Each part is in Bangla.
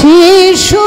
শিশু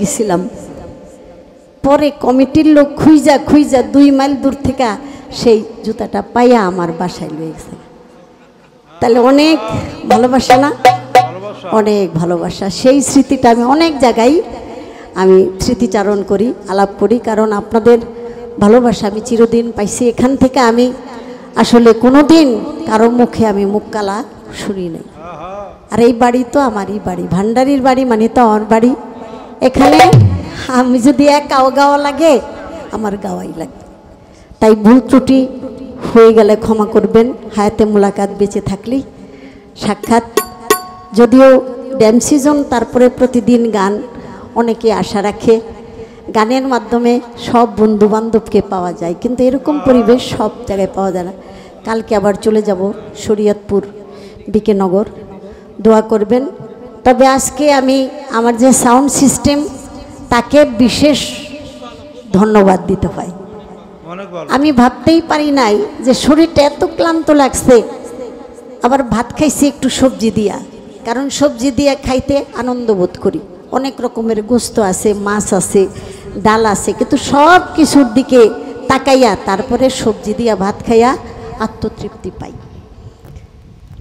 গেছিলাম। পরে কমিটির লোক খুইজা খুইজা দুই মাইল দূর থেকে সেই জুতাটা পাইয়া আমার বাসায় লয়ে গেছে। তাহলে অনেক ভালোবাসা না? অনেক ভালোবাসা। সেই স্মৃতিটা আমি অনেক জায়গায় আমি স্মৃতিচারণ করি, আলাপ করি, কারণ আপনাদের ভালোবাসা আমি চিরদিন পাইছি। এখান থেকে আমি আসলে কোনো দিন কারও মুখে আমি মুখ কালা শুনি নাই। আর এই বাড়ি তো আমারই বাড়ি, ভান্ডারির বাড়ি মানে তো আমার বাড়ি। এখানে আমি যদি এক গাওয়া লাগে, আমার গাওয়াই লাগবে। তাই ভুল ত্রুটি হয়ে গেলে ক্ষমা করবেন। হায়াতে মোলাকাত বেঁচে থাকলেই সাক্ষাৎ। যদিও ড্যাম সিজন, তারপরে প্রতিদিন গান অনেকে আশা রাখে। গানের মাধ্যমে সব বন্ধু বান্ধবকে পাওয়া যায়, কিন্তু এরকম পরিবেশ সব জায়গায় পাওয়া যায় না। কালকে আবার চলে যাব শরীয়তপুর, বিকেনগর। দোয়া করবেন। তবে আজকে আমি আমার যে সাউন্ড সিস্টেম তাকে বিশেষ ধন্যবাদ দিতে হয়। আমি ভাবতেই পারি নাই যে শরীরটা এত ক্লান্ত লাগছে আবার ভাত খাইছি একটু সবজি দিয়া কারণ সবজি দিয়া খাইতে আনন্দ বোধ করি। অনেক রকমের গোস্ত আছে মাছ আছে ডাল আছে কিন্তু সব কিছুর দিকে তাকাইয়া তারপরে সবজি দিয়া ভাত খাইয়া আত্মতৃপ্তি পাই।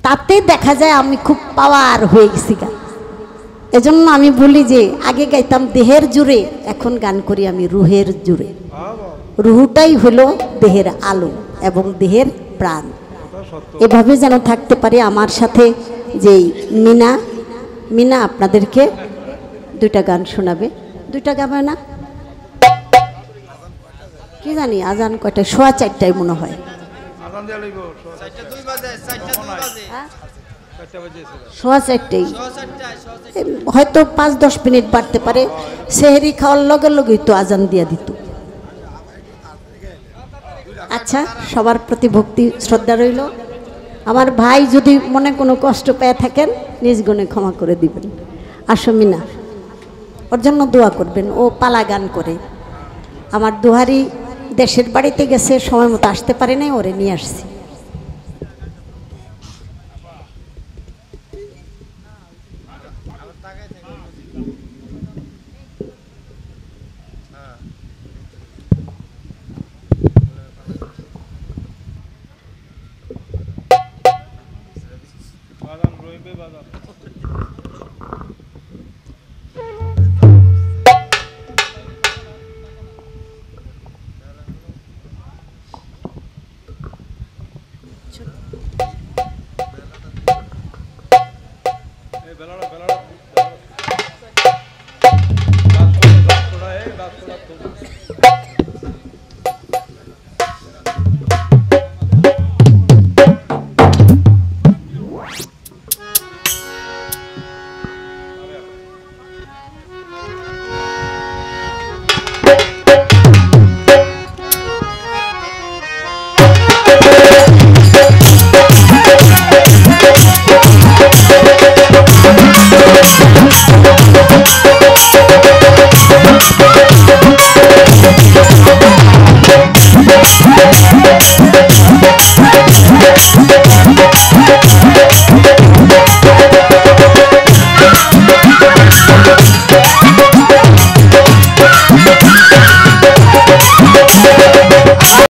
তাতে দেখা যায় আমি খুব পাওয়ার হয়ে গেছি গা। এজন্য আমি বলি যে আগে গাইতাম দেহের জুড়ে এখন গান করি আমি রুহের জুড়ে রুহুটাই হলো দেহের আলো এবং দেহের প্রাণ। এভাবে যেন থাকতে পারে আমার সাথে যেই মিনা। মিনা আপনাদেরকে দুইটা গান শোনাবে। দুইটা গাবে না? কি জানি আজান কয়টা সোয়া চারটায় মনে হয়? সোয়া চারটেই হয়তো পাঁচ দশ মিনিট বাড়তে পারে সেহেরি খাওয়ার লগে লগেই তো আজান দিয়া দিত। আচ্ছা সবার প্রতি ভক্তি শ্রদ্ধা রইল। আমার ভাই যদি মনে কোনো কষ্ট পেয়ে থাকেন নিজ গুণে ক্ষমা করে দিবেন। আসো মিনা ওর জন্য দোয়া করবেন ও পালা গান করে। আমার দুহারি দেশের বাড়িতে গেছে সময় মতো আসতে পারে নাই ওরে নিয়ে আসছি।